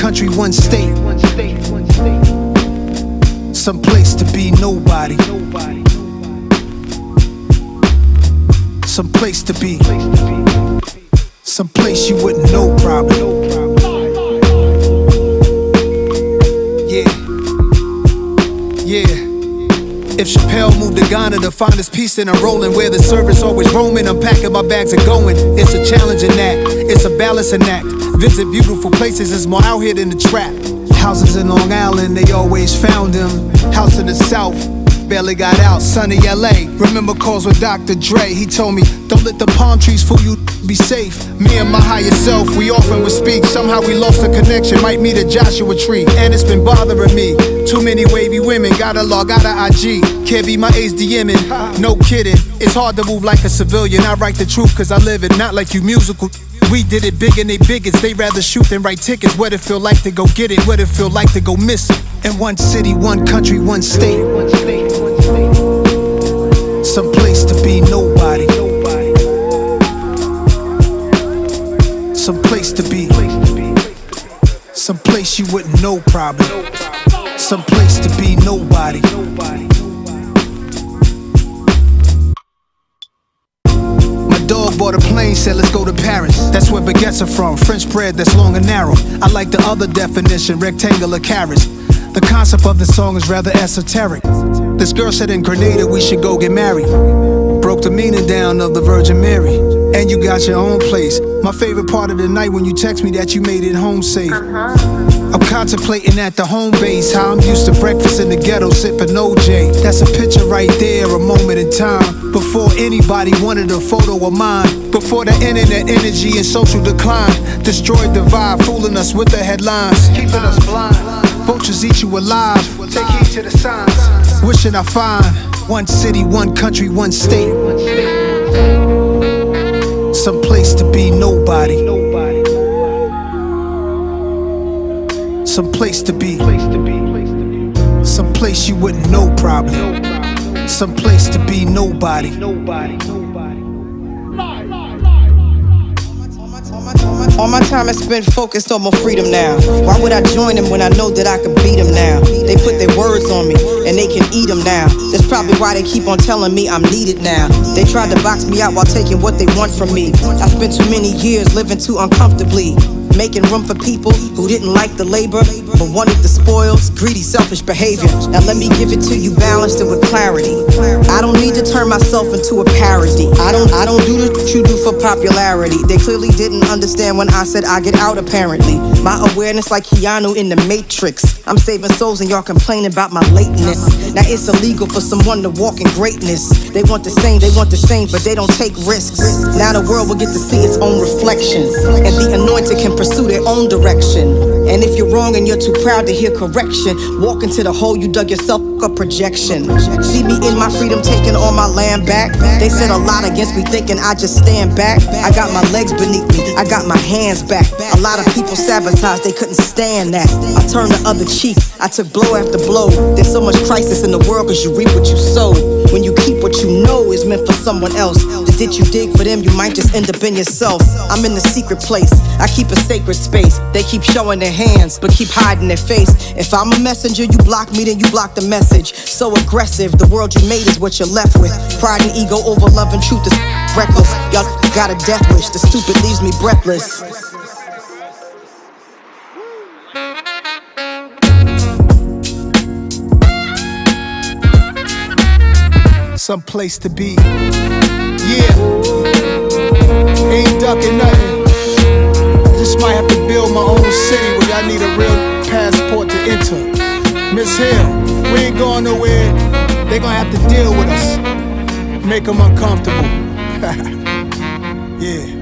state, one state. Some place to be nobody. Some place to be. Some place you wouldn't know probably. If Chappelle moved to Ghana to find his peace, then I'm rolling where the service always roaming. I'm packing my bags and going. It's a challenging act, it's a balancing act. Visit beautiful places, it's more out here than the trap. Houses in Long Island, they always found him. House in the South, barely got out. Sunny LA, remember calls with Dr. Dre. He told me, don't let the palm trees fool you, be safe. Me and my higher self, we often would speak. Somehow we lost the connection. Might meet a Joshua tree, and it's been bothering me. Too many wavy women, gotta log out of IG. Can't be my age no kidding. It's hard to move like a civilian. I write the truth, cause I live it, not like you musical. We did it big and they biggest. They rather shoot than write tickets. What it feel like to go get it? What it feel like to go miss it? In one city, one country. One state. Some place you wouldn't know probably. No problem. Some place to be nobody. Dog bought a plane, said let's go to Paris. That's where baguettes are from, French bread that's long and narrow. I like the other definition, rectangular carats. The concept of the song is rather esoteric. This girl said in Grenada we should go get married. Broke the meaning down of the Virgin Mary. And you got your own place. My favorite part of the night when you text me that you made it home safe. Uh-huh. I'm contemplating at the home base how I'm used to breakfast in the ghetto sipping OJ. That's a picture right there, a moment in time. Before anybody wanted a photo of mine. Before the internet energy and social decline destroyed the vibe, fooling us with the headlines. Keeping us blind. Vultures eat you alive. Take heed to the signs. Wishing I find one city, one country, one state. Some place to be nobody. Some place to be. Some place you wouldn't know probably. Some place to be nobody. All my time is spent focused on my freedom now. Why would I join them when I know that I can beat them now? They put their words on me and they can eat them now. That's probably why they keep on telling me I'm needed now. They tried to box me out while taking what they want from me. I spent too many years living too uncomfortably. Making room for people who didn't like the labor but wanted the spoils, greedy, selfish behavior. Now let me give it to you balanced and with clarity. I don't need turn myself into a parody. I don't I don't do what you do for popularity. They clearly didn't understand when I said I get out apparently. My awareness like Keanu in the Matrix. I'm saving souls and y'all complaining about my lateness. Now it's illegal for someone to walk in greatness. They want the same, they want the same, but they don't take risks. Now the world will get to see its own reflection. And the anointed can pursue their own direction. And if you're wrong and you're too proud to hear correction, walk into the hole you dug yourself a projection. See me in my freedom taking all my land back. They said a lot against me thinking I just stand back. I got my legs beneath me, I got my hands back. A lot of people sabotaged, they couldn't stand that. I turned the other cheek, I took blow after blow. There's so much crisis in the world cause you reap what you sow. Someone else, the ditch you dig for them, you might just end up in yourself. I'm in the secret place, I keep a sacred space. They keep showing their hands, but keep hiding their face. If I'm a messenger, you block me, then you block the message. So aggressive, the world you made is what you're left with. Pride and ego over love and truth is reckless. Y'all got a death wish, the stupid leaves me breathless. Some place to be. Yeah. Ain't ducking nothing. I Just might have to build my own city where I need a real passport to enter. Miss Hill, we ain't going nowhere. They gonna have to deal with us. Make them uncomfortable. yeah.